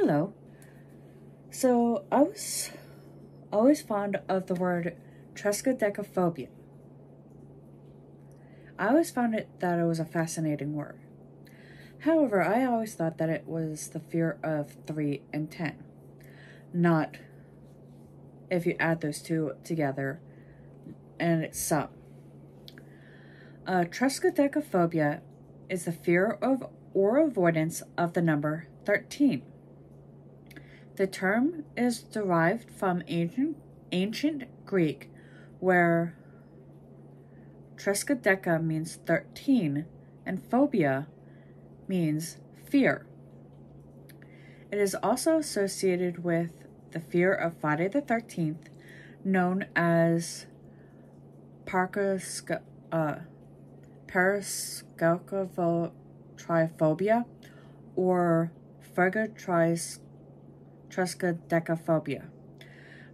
Hello. So I was always fond of the word triskaidekaphobia. I always found it that it was a fascinating word. However, I always thought that it was the fear of three and ten, not if you add those two together and it's sum. Uh, triskaidekaphobia is the fear of or avoidance of the number 13. The term is derived from ancient, ancient Greek, where triskaideka means 13 and phobia means fear. It is also associated with the fear of Friday the 13th, known as Parasca, uh, or Triskaidekaphobia.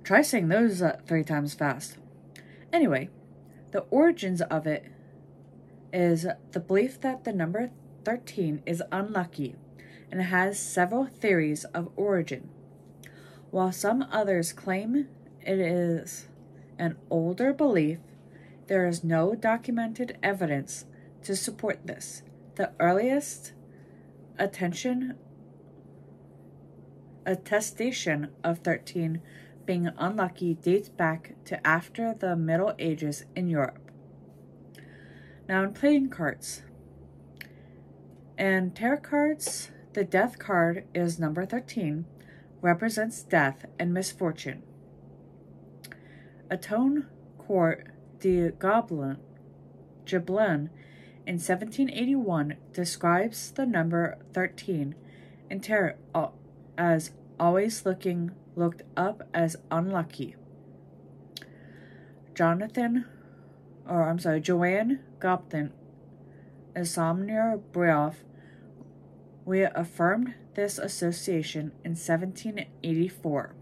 Try saying those uh, three times fast. Anyway, the origins of it is the belief that the number 13 is unlucky and has several theories of origin. While some others claim it is an older belief, there is no documented evidence to support this. The earliest attention attestation of 13 being unlucky dates back to after the Middle Ages in Europe. Now, in playing cards, and tarot cards, the death card is number 13, represents death and misfortune. Antoine Court de Goblin, Gibelin in 1781 describes the number 13 in tarot as always looking looked up as unlucky. Jonathan, or I'm sorry, Joanne Gopton, Insomnia Brioff we affirmed this association in 1784.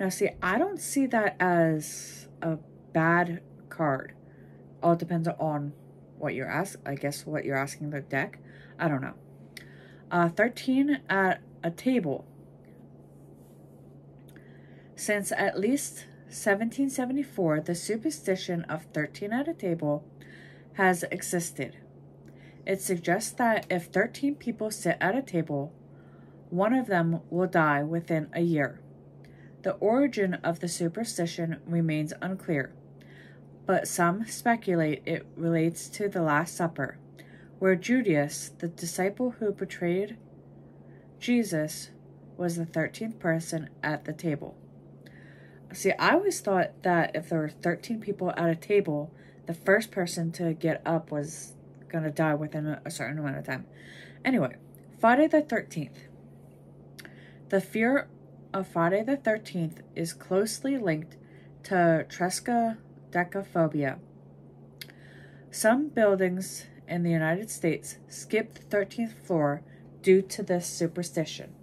Now, see, I don't see that as a bad card. All depends on what you're asking. I guess what you're asking the deck. I don't know. Uh, 13 at a table. Since at least 1774, the superstition of 13 at a table has existed. It suggests that if 13 people sit at a table, one of them will die within a year. The origin of the superstition remains unclear, but some speculate it relates to the Last Supper, where Judas, the disciple who betrayed Jesus, was the 13th person at the table. See, I always thought that if there were 13 people at a table, the first person to get up was gonna die within a, certain amount of time. Anyway, Friday the 13th. The fear of Friday the 13th is closely linked to triskaidekaphobia. Some buildings in the United States skip the 13th floor due to this superstition.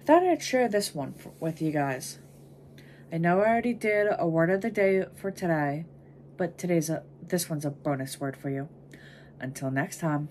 I thought I'd share this one for, with you guys. I know I already did a word of the day for today, but today's a this one's a bonus word for you. Until next time.